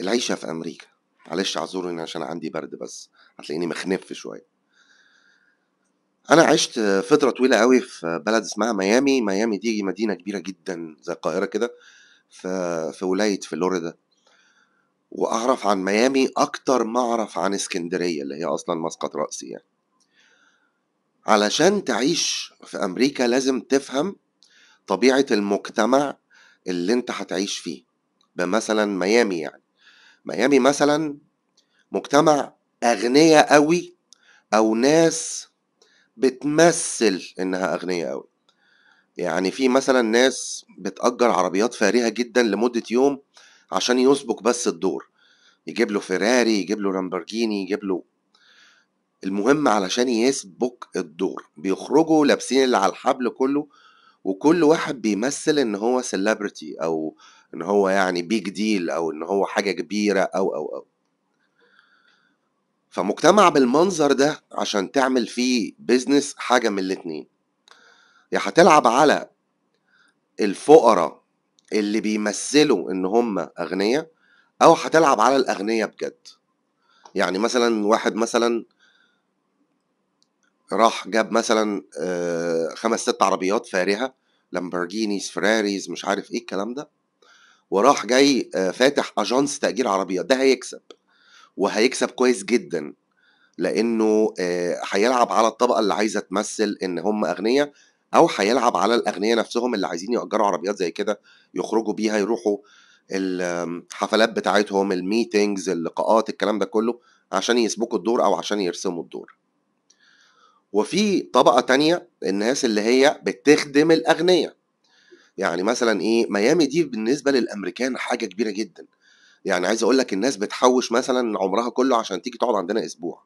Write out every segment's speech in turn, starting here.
العيشة في أمريكا. معلش اعذروني عشان عندي برد بس هتلاقيني مخنف شوية. أنا عشت فترة طويلة أوي في بلد اسمها ميامي. ميامي دي مدينة كبيرة جدا زي القاهرة كده في في ولاية فلوريدا. وأعرف عن ميامي أكتر ما أعرف عن اسكندرية اللي هي أصلا مسقط رأسي يعني. علشان تعيش في أمريكا لازم تفهم طبيعة المجتمع اللي أنت هتعيش فيه. بمثلا ميامي يعني. ميامي مثلا مجتمع أغنياء قوي أو ناس بتمثل إنها أغنياء قوي. يعني في مثلا ناس بتأجر عربيات فارهة جدا لمدة يوم عشان يسبق بس الدور. يجيب له فيراري يجيب له لامبرجيني يجيب له المهم علشان يسبق الدور. بيخرجوا لابسين اللي على الحبل كله وكل واحد بيمثل إن هو celebrity أو إن هو يعني big deal أو إن هو حاجة كبيرة أو أو أو. فمجتمع بالمنظر ده عشان تعمل فيه business حاجة من الاتنين. يا هتلعب على الفقراء اللي بيمثلوا إن هم أغنياء أو هتلعب على الأغنياء بجد. يعني مثلا واحد مثلا راح جاب مثلا آه، خمس ست عربيات فارهة Lamborghinis Ferraris مش عارف إيه الكلام ده. وراح جاي آه، فاتح agence تأجير عربيات. ده هيكسب. وهيكسب كويس جدا. لأنه آه، هيلعب على الطبقة اللي عايزة تمثل إن هم أغنياء أو هيلعب على الأغنياء نفسهم اللي عايزين يأجروا عربيات زي كده يخرجوا بيها يروحوا الحفلات بتاعتهم ال meetings اللقاءات الكلام ده كله عشان يسبقوا الدور أو عشان يرسموا الدور. وفي طبقة تانية الناس اللي هي بتخدم الأغنياء. يعني مثلا إيه ميامي دي بالنسبة للأمريكان حاجة كبيرة جدا. يعني عايز أقول لك الناس بتحوش مثلا عمرها كله عشان تيجي تقعد عندنا أسبوع.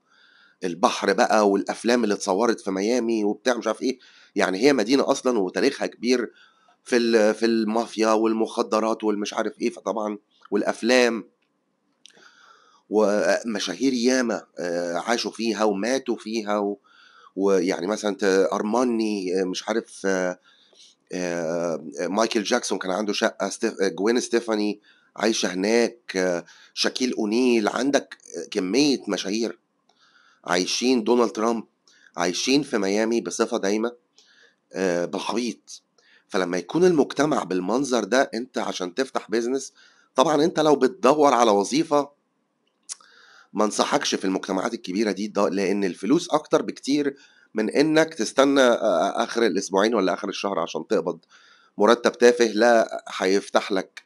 البحر بقى والأفلام اللي اتصورت في ميامي وبتاع مش عارف إيه. يعني هي مدينة أصلا وتاريخها كبير في في المافيا والمخدرات والمش عارف إيه. فطبعا والأفلام ومشاهير ياما آه، عاشوا فيها وماتوا فيها. ويعني مثلا أرماني آه، مش عارف آه، مايكل جاكسون كان عنده شقة ستيف... آه، جوين ستيفاني عايشة هناك آه، شاكيل أونيل عندك آه، كمية مشاهير عايشين دونالد ترامب عايشين في ميامي بصفة دايمة آه، بالعبيط فلما يكون المجتمع بالمنظر ده أنت عشان تفتح بيزنس طبعا أنت لو بتدور على وظيفة ما انصحكش في المجتمعات الكبيرة دي لأن الفلوس أكتر بكتير من إنك تستنى آخر الأسبوعين ولا آخر الشهر عشان تقبض مرتب تافه لا هيفتح لك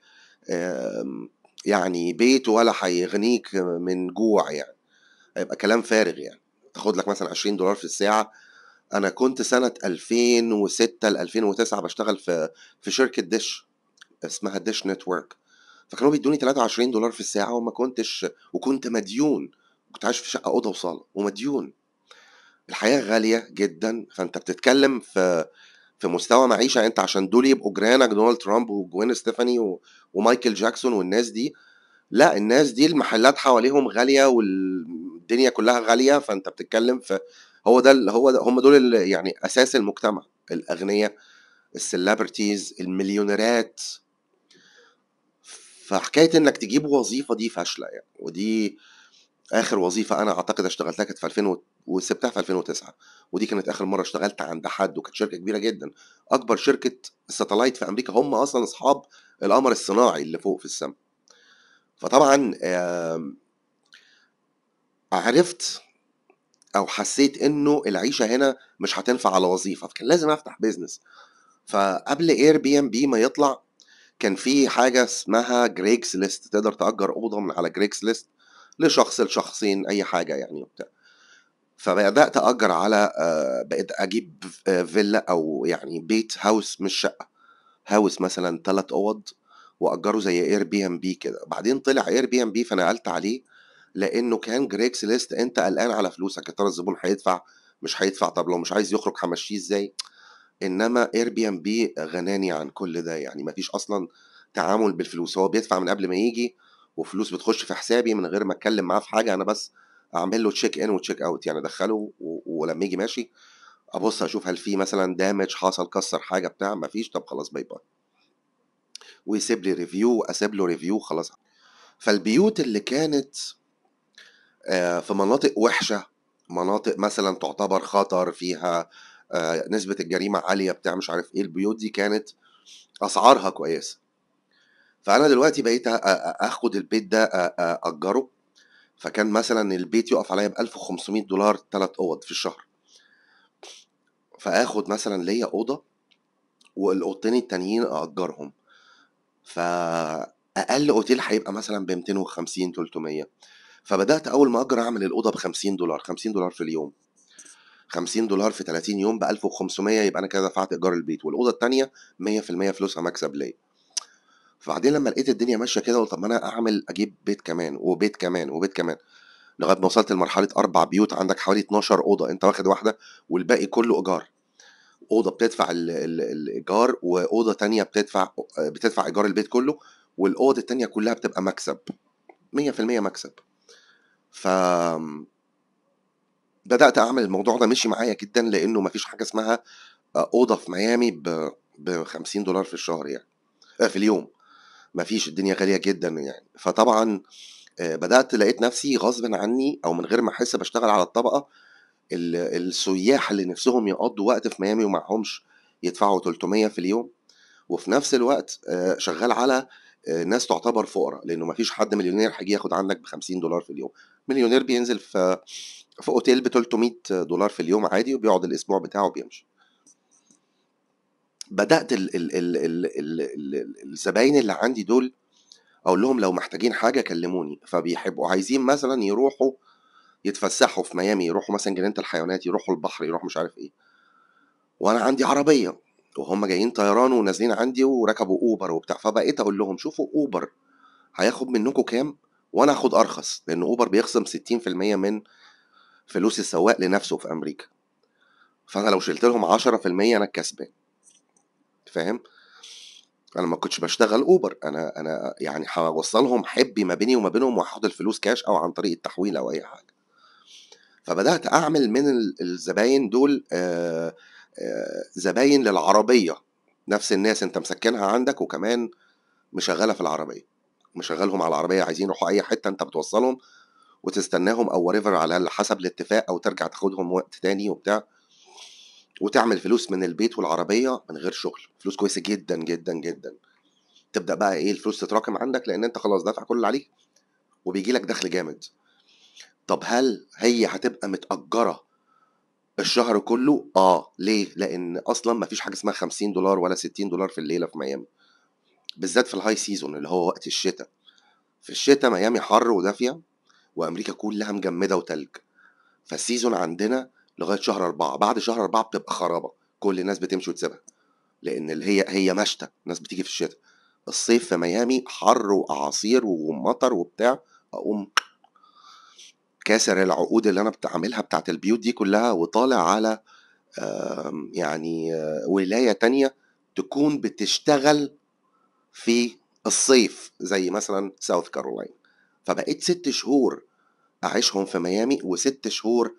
آم، يعني بيت ولا هيغنيك من جوع يعني. هيبقى كلام فارغ يعني. تاخد لك مثلا 20 دولار في الساعة. أنا كنت سنة 2006 ل 2009 بشتغل في في شركة ديش اسمها Dish Network. فكانوا بيدوني 23 دولار في الساعة وما كنتش وكنت مديون. كنت عايش في شقة أوضة وصالة ومديون. الحياة غالية جدا فأنت بتتكلم في في مستوى معيشة أنت عشان دول يبقوا جيرانك دونالد ترامب وجوين ستيفاني و... ومايكل جاكسون والناس دي لا الناس دي المحلات حواليهم غالية والدنيا كلها غالية فأنت بتتكلم في هو ده هو ده هم دول يعني أساس المجتمع الأغنياء ال celebrities المليونيرات. فحكاية إنك تجيب وظيفة دي فاشلة يعني ودي آخر وظيفة أنا أعتقد اشتغلتها كانت في 2000 و- وسبتها في 2009 ودي كانت آخر مرة اشتغلت عند حد وكانت شركة كبيرة جدا. أكبر شركة satellite في أمريكا هم أصلا أصحاب القمر الصناعي اللي فوق في السماء. فطبعا عرفت أو حسيت إنه العيشة هنا مش هتنفع على وظيفة فكان لازم أفتح business فقبل Airbnb ما يطلع كان في حاجة اسمها Craigslist تقدر تأجر أوضة من على Craigslist لشخص لشخصين أي حاجة يعني وبتاع. فبدأت أجر على آه، بقيت أجيب آه، فيلا أو يعني بيت house مش شقة. house مثلا ثلاث أوض وأجره زي Airbnb كده. بعدين طلع Airbnb فنقلت عليه لأنه كان Craigslist أنت قلقان على فلوسك يا ترى الزبون هيدفع؟ مش هيدفع؟ طب لو مش عايز يخرج همشيه إزاي؟ إنما Airbnb غناني عن كل ده يعني. مفيش أصلا تعامل بالفلوس. هو بيدفع من قبل ما يجي وفلوس بتخش في حسابي من غير ما اتكلم معاه في حاجة أنا بس أعمل له check in و check out يعني أدخله ولما يجي ماشي أبص أشوف هل في مثلا damage حصل كسر حاجة بتاع مفيش طب خلاص bye bye ويسيب لي review اسيب له review خلاص فالبيوت اللي كانت آه، في مناطق وحشة مناطق مثلا تعتبر خطر فيها آه، نسبة الجريمة عالية بتاع مش عارف إيه البيوت دي كانت أسعارها كويسة. فأنا دلوقتي بقيت أخد البيت ده أجره. فكان مثلا البيت يقف عليا ب 1500 دولار ثلاث أوض في الشهر. فآخد مثلا ليا أوضة والأوضتين التانيين أأجرهم فأقل أوتيل هيبقى مثلا ب 250 300 فبدأت أول ما أجر أعمل الأوضة ب 50 دولار 50 دولار في اليوم. 50 دولار في 30 يوم ب 1500 يبقى أنا كده دفعت إيجار البيت. والأوضة التانية 100% فلوسها مكسب ليا. فبعدين لما لقيت الدنيا ماشية كده قلت طب ما أنا أعمل أجيب بيت كمان وبيت كمان وبيت كمان لغاية ما وصلت لمرحلة أربع بيوت عندك حوالي 12 أوضة أنت واخد واحدة والباقي كله إيجار. أوضة بتدفع ال- ال- الإيجار وأوضة تانية بتدفع بتدفع إيجار البيت كله والأوضة التانية كلها بتبقى مكسب 100% مكسب. ف بدأت أعمل الموضوع ده مشي معايا جدا لأنه مفيش حاجة اسمها أوضة في ميامي ب ب 50 دولار في الشهر يعني آه، في اليوم. مفيش الدنيا غالية جدا يعني. فطبعا آه، بدأت لقيت نفسي غصب عني أو من غير ما أحس بشتغل على الطبقة ال- السياح اللي نفسهم يقضوا وقت في ميامي ومعهمش يدفعوا 300 في اليوم. وفي نفس الوقت آه، شغال على آه، ناس تعتبر فقراء لأنه مفيش حد مليونير هيجي ياخد عنك ب 50 دولار في اليوم. مليونير بينزل في في أوتيل ب 300 دولار في اليوم عادي وبيقعد الأسبوع بتاعه وبيمشي. بدأت ال ال ال ال ال ال الزباين اللي عندي دول أقول لهم لو محتاجين حاجة كلموني فبيحبوا عايزين مثلا يروحوا يتفسحوا في ميامي يروحوا مثلا جنينة الحيوانات يروحوا البحر يروحوا مش عارف إيه. وأنا عندي عربية وهم جايين طيران ونازلين عندي وركبوا أوبر وبتاع فبقيت أقول لهم شوفوا أوبر هياخد منكم كام؟ وأنا هاخد أرخص لأن أوبر بيخصم 60% من فلوس السواق لنفسه في أمريكا. فأنا لو شلت لهم 10% أنا الكسبان. فاهم؟ أنا ما كنتش بشتغل اوبر أنا أنا يعني هوصلهم حبي ما بيني وما بينهم وهاخد الفلوس كاش أو عن طريق التحويل أو أي حاجة. فبدأت أعمل من ال- الزباين دول آه، آه، زباين للعربية. نفس الناس أنت مسكنها عندك وكمان مشغلة في العربية. مشغلهم على العربية عايزين يروحوا أي حتة أنت بتوصلهم وتستناهم أو وريفر على حسب الاتفاق أو ترجع تاخدهم وقت تاني وبتاع. وتعمل فلوس من البيت والعربية من غير شغل. فلوس كويسة جدا جدا جدا. تبدأ بقى إيه الفلوس تتراكم عندك لأن أنت خلاص دافع كل اللي عليك. وبيجي لك دخل جامد. طب هل هي هتبقى متأجرة الشهر كله؟ آه. ليه؟ لأن أصلا مفيش حاجة اسمها 50 دولار ولا 60 دولار في الليلة في ميامي. بالذات في ال high season اللي هو وقت الشتاء. في الشتاء ميامي حر ودافية وأمريكا كلها مجمدة وتلج. فالسيزون عندنا لغاية شهر أربعة. بعد شهر أربعة بتبقى خرابة. كل الناس بتمشي وتسيبها. لأن اللي هي هي مشتى. الناس بتيجي في الشتاء. الصيف في ميامي حر وأعاصير ومطر وبتاع. أقوم كاسر العقود اللي أنا بعملها بتاعت البيوت دي كلها وطالع على يعني آه، ولاية تانية تكون بتشتغل في الصيف. زي مثلا ساوث كارولاينا فبقيت ست شهور أعيشهم في ميامي وست شهور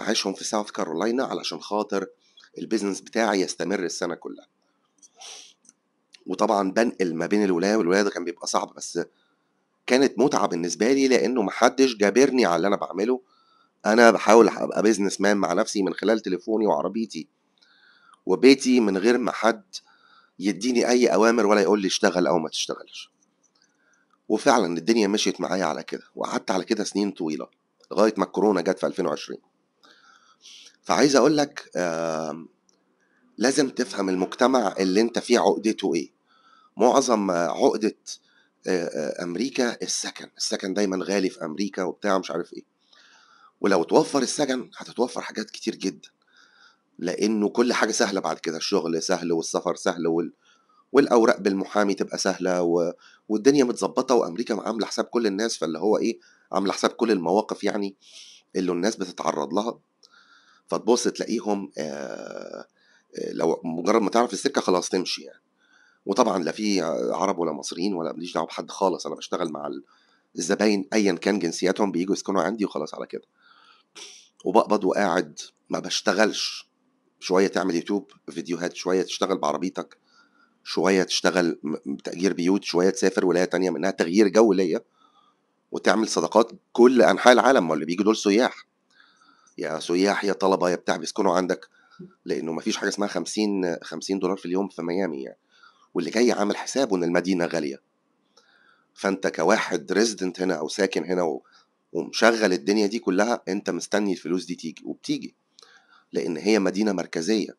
أعيشهم في ساوث كارولاينا علشان خاطر ال business بتاعي يستمر السنة كلها. وطبعا بنقل ما بين الولاية والولاية ده كان بيبقى صعب بس كانت متعة بالنسبة لي لأنه محدش جابرني على اللي أنا بعمله. أنا بحاول أبقى businessman مع نفسي من خلال تليفوني وعربيتي وبيتي من غير ما حد يديني أي أوامر ولا يقول لي اشتغل أو ما تشتغلش. وفعلا الدنيا مشيت معايا على كده وقعدت على كده سنين طويلة لغاية ما الكورونا جت في 2020 فعايز أقول لك لازم تفهم المجتمع اللي أنت فيه عقدته إيه. معظم عقدة آه، أمريكا السكن السكن دايما غالي في أمريكا وبتاع مش عارف إيه. ولو توفر السكن هتتوفر حاجات كتير جدا. لأنه كل حاجة سهلة بعد كده الشغل سهل والسفر سهل وال... والأوراق بالمحامي تبقى سهلة و... والدنيا متظبطة وأمريكا عاملة حساب كل الناس فاللي هو إيه عاملة حساب كل المواقف يعني اللي الناس بتتعرض لها. فتبص تلاقيهم آه... آه، لو مجرد ما تعرف السكة خلاص تمشي يعني. وطبعا لا في عرب ولا مصريين ولا ماليش دعوة بحد خالص أنا بشتغل مع الزباين ايا كان جنسياتهم بييجوا يسكنوا عندي وخلاص على كده. وبقبض وقاعد ما بشتغلش. شوية تعمل يوتيوب فيديوهات شوية تشتغل بعربيتك شوية تشتغل تأجير بيوت شوية تسافر ولاية تانية منها تغيير جو ليا وتعمل صداقات كل أنحاء العالم، ما اللي بييجوا دول سُيّاح. يا سُيّاح يا طلبة يا بتاع بيسكنوا عندك، لإنه ما فيش حاجة اسمها 50 $50 في اليوم في ميامي يعني، واللي جاي عامل حسابه إن المدينة غالية. فأنت كواحد resident هنا أو ساكن هنا و ومشغّل الدنيا دي كلّها، أنت مستني الفلوس دي تيجي، وبتيجي. لإن هي مدينة مركزية،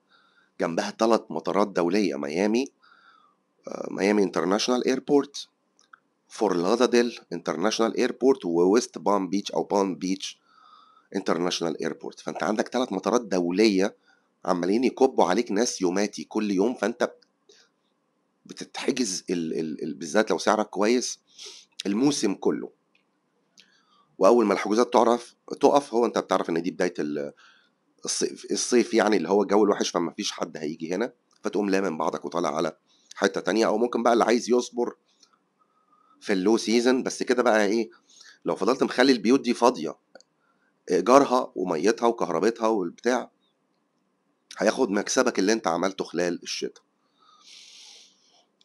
جنبها 3 مطارات دولية، ميامي آآ ميامي international airport، فورت لودرديل international airport، وwest palm beach أو palm beach international airport. فأنت عندك 3 مطارات دولية عمّالين يكُبّوا عليك ناس يوماتي كل يوم، فأنت بتتحجز ال ال ال بالذات لو سعرك كويس، الموسم كلّه. وأول ما الحجوزات تُعرف تُقف، هو أنت بتعرف إن دي بداية ال الصيف الصيف يعني اللي هو الجو الوحِش، فما فيش حد هييجي هنا، فتقوم لامم بعضك وطالع على حتّة تانية، أو ممكن بقى اللي عايز يصبر في الlow season. بس كده بقى إيه، لو فضلت مخلّي البيوت دي فاضية، إيجارها ومَيّتها وكهربتها والبتاع هياخد مكسبك اللي أنت عملته خلال الشتا.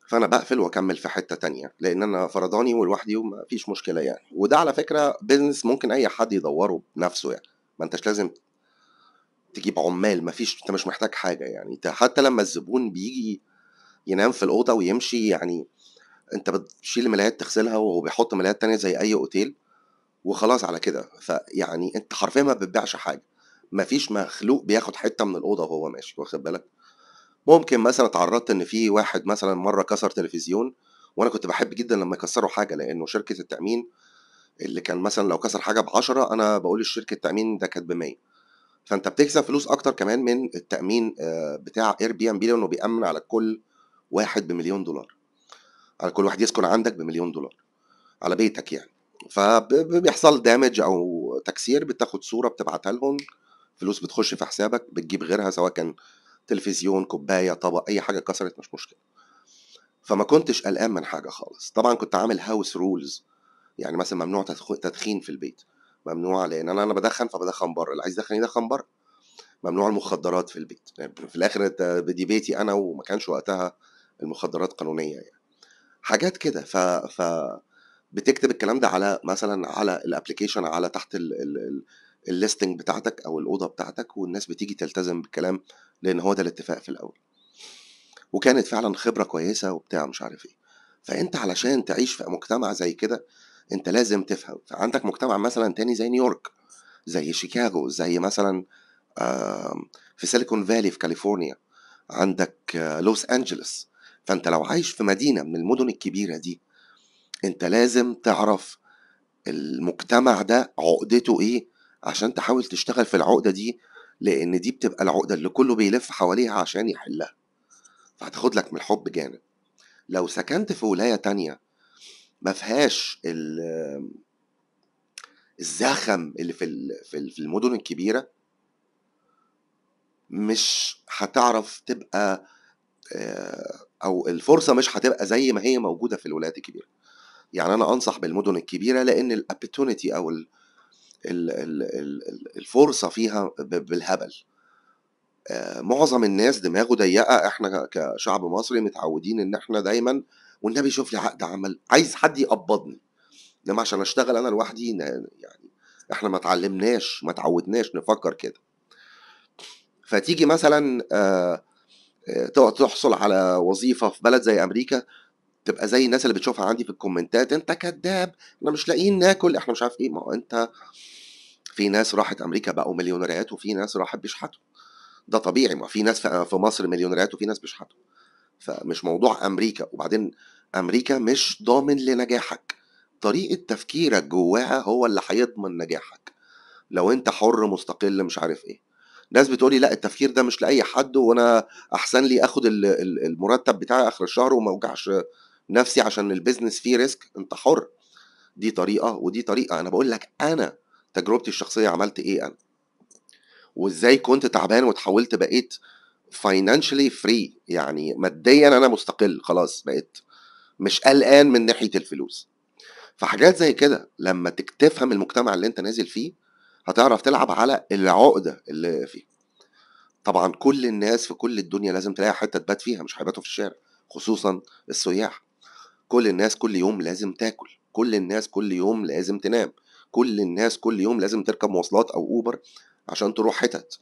فأنا باقفل وأكمّل في حتّة تانية، لإن أنا فرداني ولوحدي وما فيش مشكلة يعني، وده على فكرة business ممكن أي حد يدوّره بنَفْسه يعني، ما أنتاش لازم تجيب عُمّال، ما فيش أنت مش محتاج حاجة يعني، حتّى لمّا الزبون بييجي ينام في الأوضة ويمشي، يعني أنت بتشيل الملايات تغسلها وهو بيحُط ملايات تانية زي أي أوتيل وخلاص على كده، فيعني أنت حرفيًا ما بتبيعش حاجة، ما فيش مخلوق بياخد حتّة من الأوضة وهو ماشي، واخد بالك؟ ممكن مثلًا اتعرّضت إن في واحد مثلًا مرّة كسر تلفزيون، وأنا كنت باحب جدًا لمّا يكسّروا حاجة، لإنه شركة التأمين اللي كان مثلًا لو كسر حاجة ب10 أنا باقول لشركة التأمين ده كانت ب100 فأنت بتكسب فلوس أكتر كمان من التأمين آآ بتاع Airbnb لإنه بيأمِّن على كل واحد ب1.000.000 على كل واحد يسكن عندك ب1.000.000 على بيتك يعني، فب ب بيحصل damage أو تكسير، بتاخد صورة بتبعتها لهم، فلوس بتخش في حسابك، بتجيب غيرها سواء كان تلفزيون، كوباية، طبق، أي حاجة اتكسرت مش مشكلة. فما كنتش قلقان من حاجة خالص، طبعًا كنت عامل house rules يعني مثلًا ممنوع تدخ تدخين في البيت، ممنوع لإن أنا أنا بادخّن فبادخّن برّه، اللي عايز يدخّن يدخّن برّه. ممنوع المخدرات في البيت، يعني في الآخر أنت دي بيتي أنا وما كانش وقتها المخدرات قانونية يعني. حاجات كده ف ف بتكتب الكلام ده على مثلًا على الapplication على تحت ال ال ال الlisting بتاعتك أو الأوضة بتاعتك، والناس بتيجي تلتزم بالكلام، لإن هو ده الاتفاق في الأول. وكانت فعلًا خبرة كويسة وبتاع مش عارف إيه. فأنت علشان تعيش في مجتمع زي كده، أنت لازم تفهم، فعندك مجتمع مثلًا تاني زي نيويورك، زي شيكاغو، زي مثلًا في silicon valley في كاليفورنيا، عندك لوس أنجلوس، فأنت لو عايش في مدينة من المدن الكبيرة دي، أنت لازم تعرف المجتمع ده عُقدته إيه، عشان تحاول تشتغل في العُقدة دي، لإن دي بتبقى العُقدة اللي كلّه بيلِف حواليها عشان يحلّها. فهتاخد لك من الحُب جانب. لو سكنت في ولاية تانية ما فيهاش ال الزخم اللي في في ال في المدن الكبيرة مش هتعرف تبقى آآ أو الفرصة مش هتبقى زي ما هي موجودة في الولايات الكبيرة. يعني أنا أنصح بالمدن الكبيرة لإن الopportunity أو ال ال ال ال ال الفرصة فيها بالهبل. آآ معظم الناس دماغه ضيّقة، إحنا كشعب مصري متعودين إن إحنا دايمًا والنبي شوف لي عقد عمل، عايز حد يقبضني، إنما عشان أشتغل أنا لوحدي يعني إحنا ما اتعلمناش، ما اتعودناش نفكّر كده. فتيجي مثلًا آآ ت تحصل على وظيفة في بلد زي أمريكا، تبقى زي الناس اللي بتشوفها عندي في الكومنتات، أنت كدّاب، إحنا مش لاقيين ناكل، إحنا مش عارف إيه، ما هو أنت في ناس راحت أمريكا بقوا مليونيرات، وفي ناس راحت بيشحتوا. ده طبيعي، ما في ناس في مصر مليونيرات وفي ناس بيشحتوا. فمش موضوع أمريكا، وبعدين أمريكا مش ضامن لنجاحك، طريقة تفكيرك جواها هو اللي هيضمن نجاحك. لو أنت حُر مستقل مش عارف إيه. ناس بتقول لي: "لأ التفكير ده مش لأي حد، وأنا أحسن لي ال المرتب بتاعي آخر الشهر وما أوجعش نفسي عشان الbusiness فيه risk." أنت حُر. دي طريقة ودي طريقة، أنا باقول لك أنا تجربتي الشخصية عملت إيه أنا. وإزاي كنت تعبان واتحولت بقيت financially free يعني ماديًا أنا مستقل خلاص، بقيت مش قلقان من ناحية الفلوس. فحاجات زي كده لمّا تفهم المجتمع اللي أنت نازل فيه، هتعرف تلعب على العُقدة اللي فيه. طبعًا كل الناس في كل الدنيا لازم تلاقي حتّة تبات فيها، مش هيباتوا في الشارع، خصوصًا السُياح. كل الناس كل يوم لازم تاكل، كل الناس كل يوم لازم تنام كل الناس كل يوم لازم تركب مواصلات أو Uber عشان تروح حتت.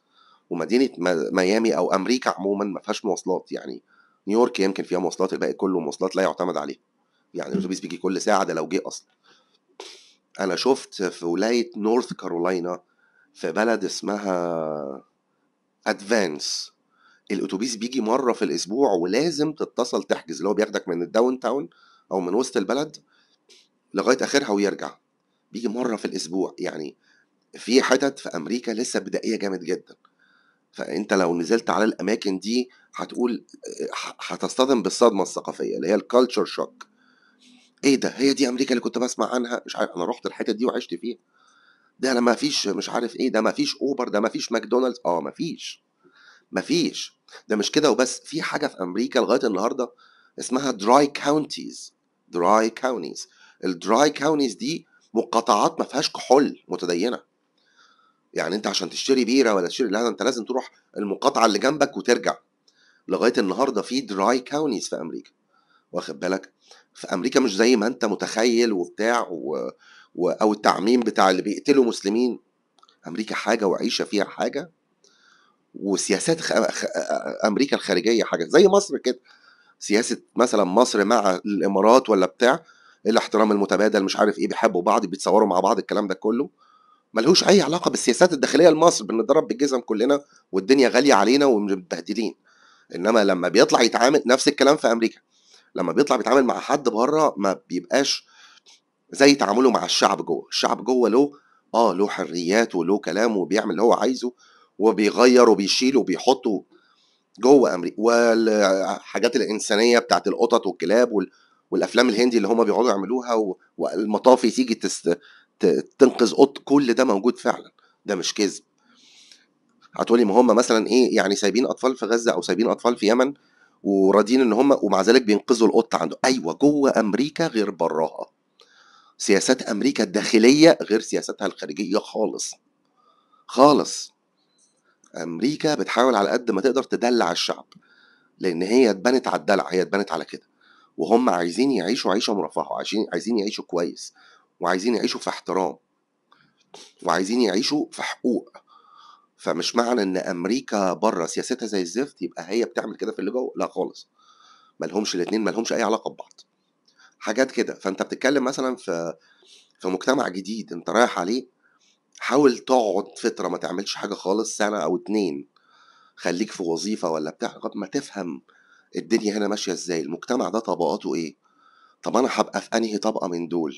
ومدينة ميامي أو أمريكا عموما ما فيهاش مواصلات يعني نيويورك يمكن فيها مواصلات الباقي كله مواصلات لا يعتمد عليه يعني الاتوبيس بيجي كل ساعة ده لو جه أصلا. أنا شفت في ولاية نورث كارولاينا في بلد اسمها أدفانس الأتوبيس بيجي مرة في الأسبوع ولازم تتصل تحجز اللي هو بياخدك من ال downtown أو من وسط البلد لغاية آخرها ويرجع. بيجي مرة في الأسبوع يعني في حتت في أمريكا لسه بدائية جامد جدا. فأنت لو نزلت على الأماكن دي هتقول هتصطدم بالصدمة الثقافية اللي هي ال culture shock إيه ده؟ هي دي أمريكا اللي كنت بسمع عنها؟ مش عارف أنا رحت الحتت دي وعشت فيها. ده أنا ما فيش مش عارف إيه ده ما فيش Uber ده ما فيش ماكدونالدز آه ما فيش. ما فيش. ده مش كده وبس. في حاجة في أمريكا لغاية النهارده اسمها dry counties dry counties ال dry counties دي مقاطعات ما فيهاش كحول متدينة. يعني انت عشان تشتري بيرة ولا تشتري لا انت لازم تروح المقاطعة اللي جنبك وترجع. لغاية النهارده في dry counties في أمريكا. واخد بالك؟ في أمريكا مش زي ما انت متخيل وبتاع و... و... أو التعميم بتاع اللي بيقتلوا مسلمين. أمريكا حاجة وعيشة فيها حاجة. وسياسات. أمريكا الخارجية حاجة. زي مصر كده. سياسة مثلا مصر مع الإمارات ولا بتاع الاحترام المتبادل مش عارف إيه بيحبوا بعض بيتصوروا مع بعض الكلام ده كله. ملهوش أي علاقة بالسياسات الداخلية لمصر بنضرب بالجزم كلنا والدنيا غالية علينا ومتبهدلين. إنما لما بيطلع يتعامل نفس الكلام في أمريكا لما بيطلع بيتعامل مع حد بره ما بيبقاش زي تعامله مع الشعب جوه. الشعب جوه له آه له حريات وله كلام وبيعمل اللي هو عايزه وبيغير وبيشيل وبيحط جوه أمريكا والحاجات الإنسانية بتاعت القطط والكلاب وال... والأفلام الهندي اللي هم بيقعدوا يعملوها والمطافي تيجي تست... تنقذ قط كل ده موجود فعلا ده مش كذب. هتقولي ما هم مثلا إيه يعني سايبين أطفال في غزة أو سايبين أطفال في يمن وراضيين إن هم ومع ذلك بينقذوا القط عنده. أيوه جوه أمريكا غير براها. سياسات أمريكا الداخلية غير سياستها الخارجية خالص. خالص. أمريكا بتحاول على قد ما تقدر تدلع الشعب لأن هي اتبنت على الدلع هي اتبنت على كده. وهم عايزين يعيشوا عيشة مرفهة عايزين عايزين يعيشوا كويس وعايزين يعيشوا في احترام وعايزين يعيشوا في حقوق. فمش معنى إن أمريكا بره سياستها زي الزفت يبقى هي بتعمل كده في اللي جوه؟ لا خالص. مالهمش الاثنين مالهمش أي علاقة ببعض. حاجات كده. فأنت بتتكلم مثلا في في مجتمع جديد أنت رايح عليه حاول تقعد فترة ما تعملش حاجة خالص سنة أو اتنين خليك في وظيفة ولا بتاع لغاية ما تفهم الدنيا هنا ماشية إزاي المجتمع ده طبقاته إيه؟ طب أنا هبقى في أنهي طبقة من دول؟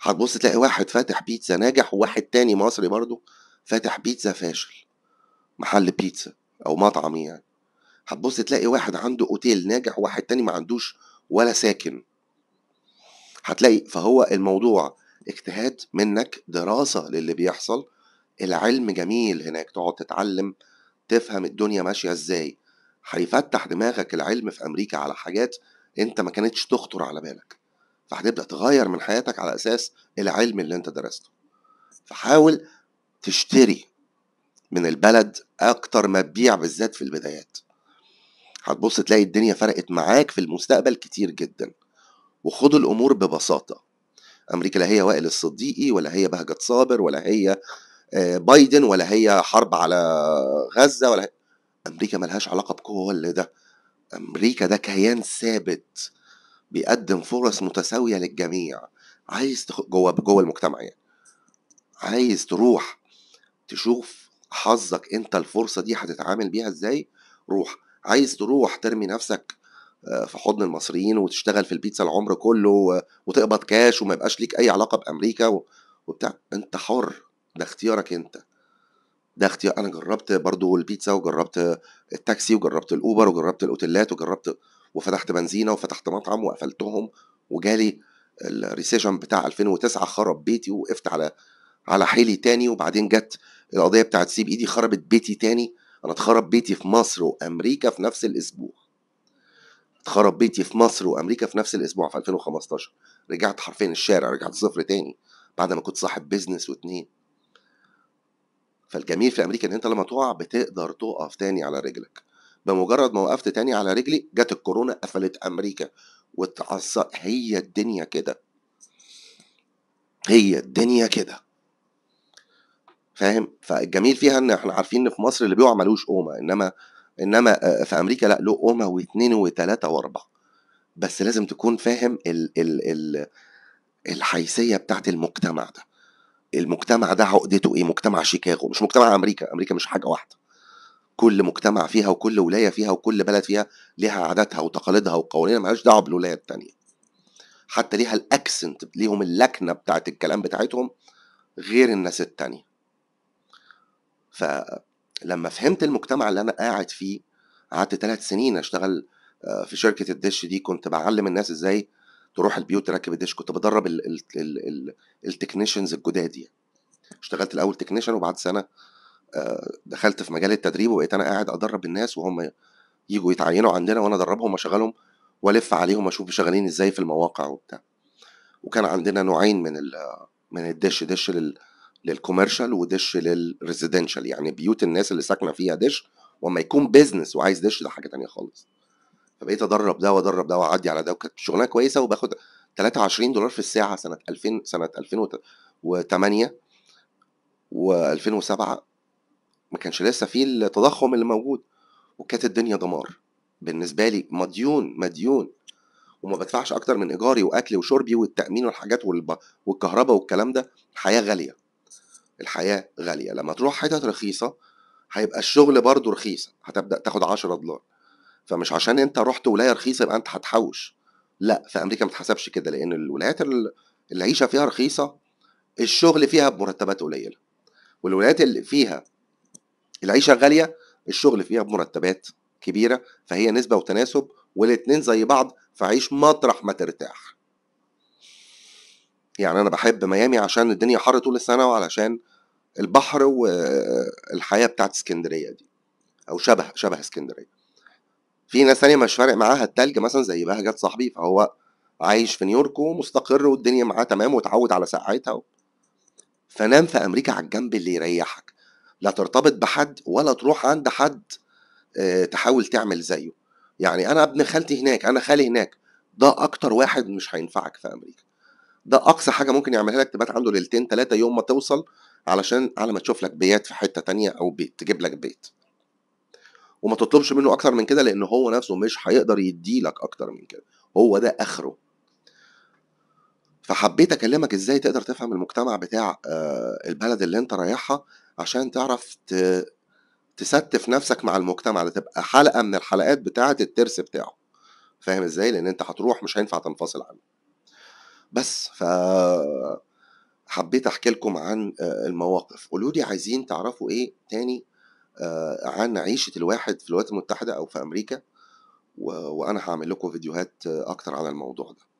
هتبص تلاقي واحد فاتح بيتزا ناجح وواحد تاني مصري برضه فاتح بيتزا فاشل محل بيتزا أو مطعم يعني. هتبص تلاقي واحد عنده أوتيل ناجح وواحد تاني ما عندوش ولا ساكن. هتلاقي فهو الموضوع اجتهاد منك دراسة للي بيحصل. العلم جميل هناك تقعد تتعلم تفهم الدنيا ماشية إزاي. هيفتح دماغك العلم في أمريكا على حاجات أنت ما كانتش تخطر على بالك. فهتبدأ تغير من حياتك على أساس العلم اللي أنت درسته. فحاول تشتري من البلد أكتر ما تبيع بالذات في البدايات. هتبص تلاقي الدنيا فرقت معاك في المستقبل كتير جدا. وخد الأمور ببساطة. أمريكا لا هي وائل الصديقي ولا هي بهجت صابر ولا هي بايدن ولا هي حرب على غزة ولا هي أمريكا ملهاش علاقة بكل ده. أمريكا ده كيان ثابت بيقدم فرص متساوية للجميع. عايز تخ... جوه جوه المجتمع يعني. عايز تروح تشوف حظك أنت الفرصة دي هتتعامل بيها إزاي؟ روح. عايز تروح ترمي نفسك في حضن المصريين وتشتغل في البيتزا العمر كله وتقبض كاش وما يبقاش ليك أي علاقة بأمريكا وبتاع. أنت حر. ده اختيارك أنت. ده اختيار. أنا جربت برضو البيتزا وجربت التاكسي وجربت الأوبر وجربت الأوتيلات وجربت وفتحت بنزينة وفتحت مطعم وقفلتهم وجالي ال recession بتاع 2009 خرب بيتي وقفت على على حيلي تاني وبعدين جت القضية بتاعت سيب إيدي خربت بيتي تاني. أنا اتخرب بيتي في مصر وأمريكا في نفس الأسبوع. اتخرب بيتي في مصر وأمريكا في نفس الأسبوع في 2015 رجعت حرفيا الشارع رجعت صفر تاني بعد ما كنت صاحب business واتنين فالجميل في أمريكا إن أنت لما تقع بتقدر تقف تاني على رجلك بمجرد ما وقفت تاني على رجلي جت الكورونا قفلت أمريكا واتعصى هي الدنيا كده هي الدنيا كده. فاهم؟ فالجميل فيها إن إحنا عارفين إن في مصر اللي بيُقع ما لوش قومة، إنما إنما آآ في أمريكا لأ، له قومة و2 و3 و4 بس لازم تكون فاهم ال ال ال الحيثية بتاعة المجتمع ده. المجتمع ده عقدته إيه، مجتمع شيكاغو، مش مجتمع أمريكا، أمريكا مش حاجة واحدة. كل مجتمع فيها وكل ولاية فيها وكل بلد فيها ليها عاداتها وتقاليدها وقوانينها ما لهاش دعوة بالولاية التانية. حتى ليها الaccent ليهم اللكنة بتاعة الكلام بتاعتهم غير الناس التانية. فلمّا فهمت المجتمع اللي أنا قاعد فيه، قعدت 3 سنين أشتغل آآ في شركة الدِش دي، كنت باعلّم الناس إزاي تروح البيوت تركّب الدِش، كنت بادرّب ال ال ال ال الtechnicians الجداد يعني. اشتغلت الأول technician وبعد سنة آآ دخلت في مجال التدريب وبقيت أنا قاعد أدرّب الناس وهُم ييجوا يتعيّنوا عندنا وأنا أدرّبهم وأشغّلهم وألِف عليهم أشوف شغالين إزاي في المواقع وبتاع. وكان عندنا نوعين من من الدِش، دِش لل للcommercial ودِش للresidential يعني بيوت الناس اللي ساكنة فيها دِش، وأمّا يكون business وعايز دِش ده حاجة تانية خالص. فبقيت أدرّب ده وأدرّب ده وأعدّي على ده وكانت شغلانة كويسة وباخد $23 في الساعة سنة 2000 سنة 2008 و2007 ما كانش لسه في التضخُّم اللي موجود، وكانت الدنيا دمار. بالنسبة لي مديون، مديون وما بادفعش أكتر من إيجاري وأكلي وشُربي والتأمين والحاجات والب والكهربا والكلام ده، الحياة غالية. الحياة غالية، لمّا تروح حِتت رخيصة هيبقى الشغل برضه رخيص، هتبدأ تاخد $10 فمش عشان أنت رُحت ولاية رخيصة يبقى أنت هتحوّش، لأ، في أمريكا ما بتتحسبش كده، لإن الولايات ال العيشة فيها رخيصة، الشغل فيها بمرتبات قليلة، والولايات اللي فيها العيشة غالية، الشغل فيها بمرتبات كبيرة، فهي نسبة وتناسب والاتنين زي بعض، فعيش مطرح ما ترتاح. يعني أنا باحب ميامي عشان الدنيا حَر طول السنة وعلشان البحر والحياة بتاعة إسكندرية دي، أو شبه شبه إسكندرية. في ناس تانية مش فارق معاها التلج مثلًا زي بهجت صاحبي، فهو عايش في نيويورك ومستقر والدنيا معاه تمام واتعوّد على سقعتها و فنام في أمريكا على الجنب اللي يريّحك، لا ترتبط بحد ولا تروح عند حد آآ تحاول تعمل زيه. يعني أنا ابن خالتي هناك، أنا خالي هناك، ده أكتر واحد مش هينفعك في أمريكا. ده أقصى حاجة ممكن يعملها لك تبات عنده ليلتين، 3 يوم ما توصل علشان على ما تشوف لك بيات في حتة تانية أو بيت، تجيب لك بيت. وما تطلبش منّه أكتر من كده لإن هو نَفْسه مش هيقدر يدّي لك أكتر من كده، هو ده آخره. فحبّيت أكلّمك إزاي تقدر تفهم المجتمع بتاع آآ البلد اللي أنت رايحها عشان تعرف تستِّف نَفْسك مع المجتمع ده، تبقى حلقة من الحلقات بتاعة الترس بتاعه. فاهم إزاي؟ لإن أنت هتروح مش هينفع تنفصل عنه. بس، ف حبّيت أحكي لكم عن آآ المواقف. قولوا لي عايزين تعرفوا إيه تاني آآ عن عيشة الواحد في الولايات المتحدة أو في أمريكا، و وأنا هاعمل لكم فيديوهات أكتر عن الموضوع ده.